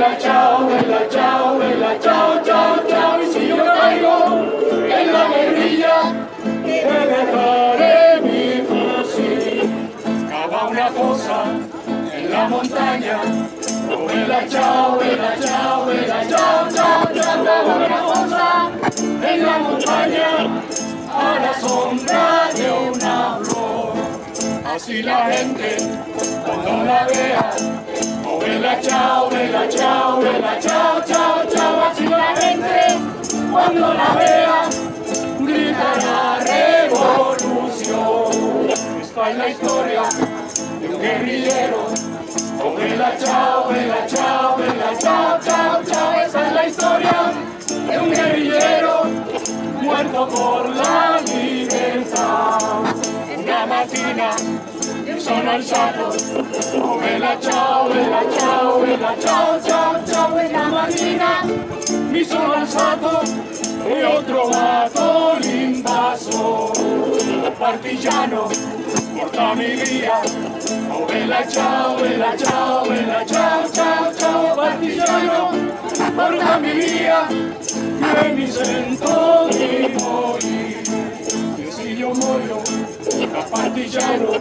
vela, chao, vela, chao, vela, chao, chao, chao, y si yo caigo en la guerrilla, te dejaré mi fusil. Cava una cosa en la montaña, oh, vela, chao, vela, chao, vela, chao, chao, chao, cava una cosa en la montaña, a la sombra de una flor. Así la gente, cuando la vea, vela, chao, vela, chao, vela, chao, chao, chao, así la gente, cuando la vea, gritará revolución. Esta es la historia de un guerrillero. Oh, vela, chao, vela, chao, vela, chao, chao, chao. Esta es la historia de un guerrillero muerto por la libertad. Una máquina son alzados. Oh, vela, chao, vela, chao, vela, chao, chao, chao, vela marina. Mi son alzados e ho trovato l'invasore. Partigiano, portami via. Oh, vela, ciao, vela, ciao, vela, ciao, ciao, ciao, partigiano, portami via. Che mi sento di morire. E se io muoio da partigiano,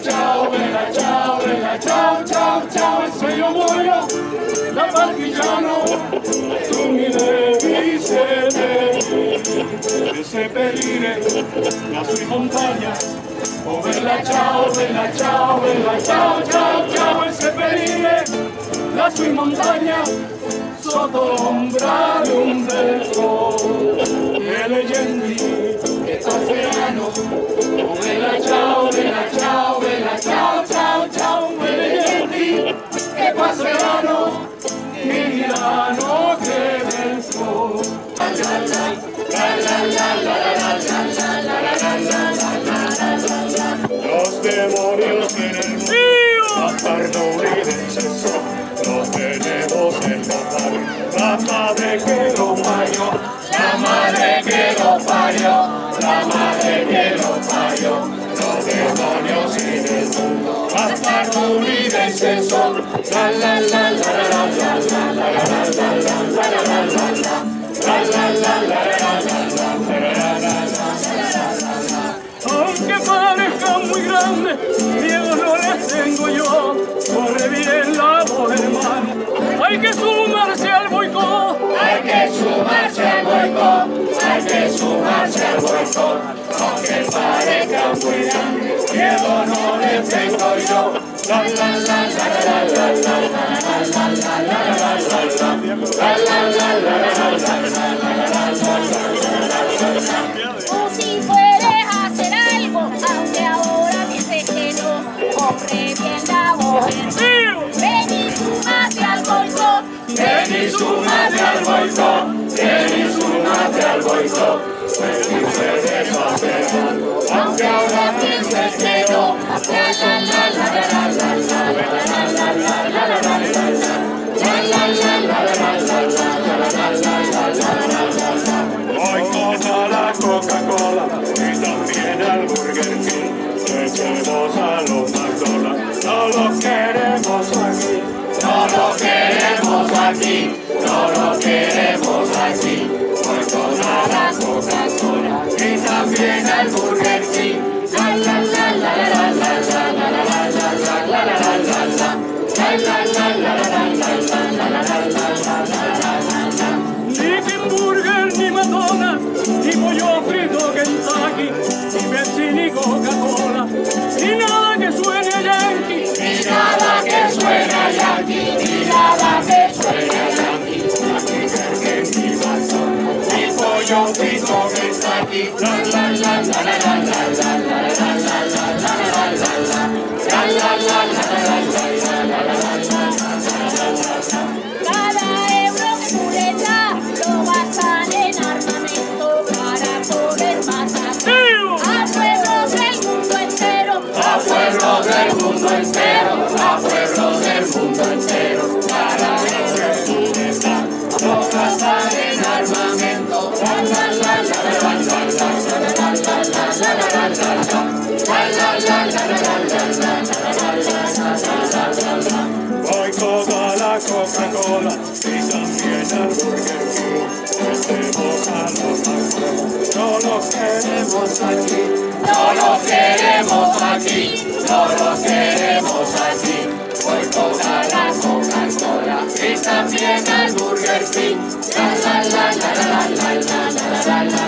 chao, vela, chao, vela, chao, chao, chao, el sueño bueno, la martillano, tu mi devi sede, se perire, la sui montagna, oh vela, chao, vela, chao, vela, chao, chao, chao, el se perire, la sui montagna, es el. La la la aunque parezca muy grande, miedo no les tengo yo, corre bien la voz hermano, hay que sumarse al boicot, hay que sumarse al boicot, hay que sumarse al boicot, aunque parezca muy grande, miedo no o si aunque ahora pienses que no, la. Ven y sumate al boicot. Ven y sumate al. Ven y sumate al cero, Hoy como la Coca-Cola y también al Burger King, echemos a los McDonald's, no lo queremos aquí, no lo queremos aquí, no lo queremos aquí, hoy toda la Coca-Cola y también al Burger King, la, Burger, ni McDonald's, ni pollo frito Kentucky. La la la la la la la la la la la la la la la la la. La la la la la la la Coca-Cola y también el Burger King. No los queremos aquí. No los queremos aquí, no los queremos aquí. Voy toda la Coca-Cola y también al Burger King. La la la la la la la